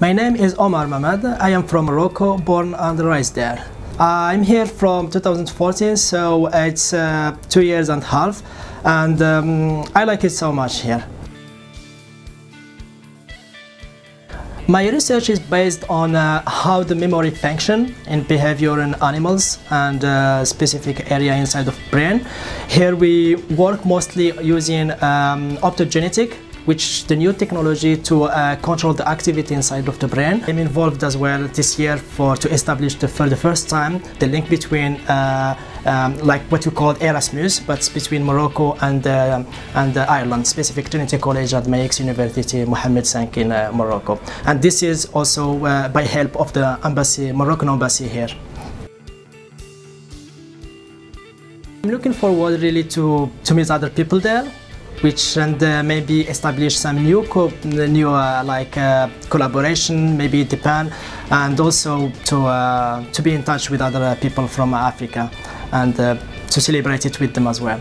My name is Omar Mamad. I am from Morocco, born and raised there. I'm here from 2014, so it's uh, two years and a half, and um, I like it so much here. My research is based on uh, how the memory function in behavior in animals and uh, specific area inside of brain. Here we work mostly using um, optogenetic which the new technology to uh, control the activity inside of the brain. I'm involved as well this year for to establish the, for the first time the link between uh, um, like what you call Erasmus, but between Morocco and uh, and Ireland, specific Trinity College at Meix University, Mohammed V in uh, Morocco. And this is also uh, by help of the embassy, Moroccan embassy here. I'm looking forward really to, to meet other people there which and uh, maybe establish some new co new uh, like uh, collaboration maybe Japan and also to uh, to be in touch with other people from Africa and uh, to celebrate it with them as well.